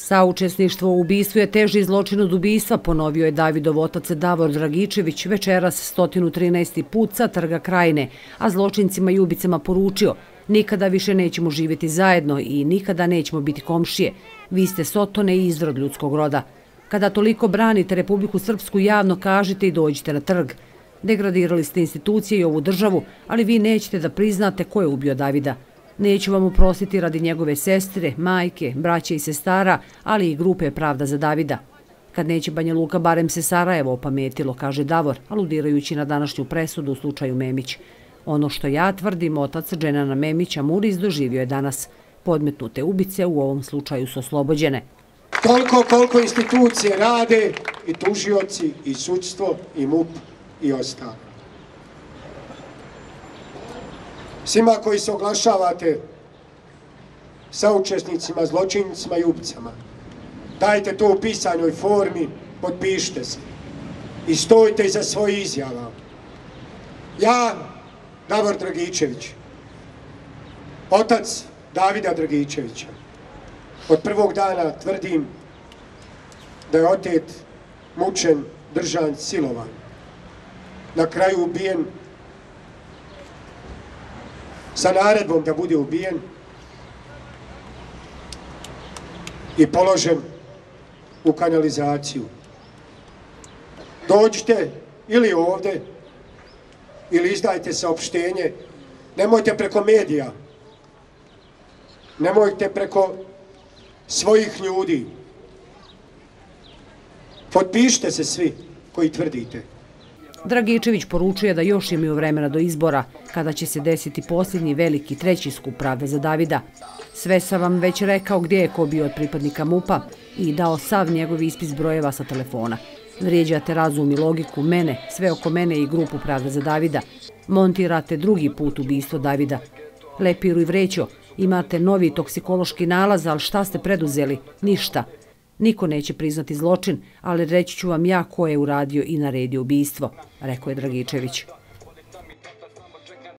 Saučesništvo u ubistvu je teži zločin od ubistva, ponovio je Davidov otac Davor Dragičević večeras 113. put sa trga krajine, a zločincima i ubicama poručio nikada više nećemo živjeti zajedno i nikada nećemo biti komšije. Vi ste sotone i izrod ljudskog roda. Kada toliko branite Republiku Srpsku, javno kažite i dođite na trg. Degradirali ste institucije i ovu državu, ali vi nećete da priznate ko je ubio Davida. Neću vam uprostiti radi njegove sestre, majke, braće i sestara, ali i grupe Pravda za Davida. Kad neće Banja Luka, barem se Sarajevo opametilo, kaže Davor, aludirajući na današnju presudu u slučaju Memić. Ono što ja tvrdim, otac Dženana Memića Muriz doživio je danas. Podmetnute ubice u ovom slučaju su oslobođene. Koliko, koliko institucije rade i tužioci, i sudstvo, i MUP, i ostalo. Svima koji se oglašavate sa učesnicima, zločinicima i ubicama. Dajte to u pisanoj formi, potpišite se i stojite iza svoje izjava. Ja, Davor Dragičević, otac Davida Dragičevića, od prvog dana tvrdim da je otet mučen, držan, silovan, na kraju ubijen sa naredbom da bude ubijen i položen u kanalizaciju. Dođite ili ovde, ili izdajte saopštenje. Nemojte preko medija, nemojte preko svojih ljudi. Potpišite se svi koji tvrdite. Dragičević poručuje da još imaju vremena do izbora, kada će se desiti posljednji veliki treći skup pravde za Davida. Sve sam vam već rekao gdje je ko bio od pripadnika MUPA i dao sav njegov ispis brojeva sa telefona. Vrijeđate razum i logiku mene, sve oko mene i grupu pravde za Davida. Montirate drugi put ubistvo Davida. Lepiru i vrećo, imate novi toksikološki nalaz, ali šta ste preduzeli? Ništa. Niko neće priznati zločin, ali reći ću vam ja ko je uradio i naredio ubijstvo, rekao je Dragičević.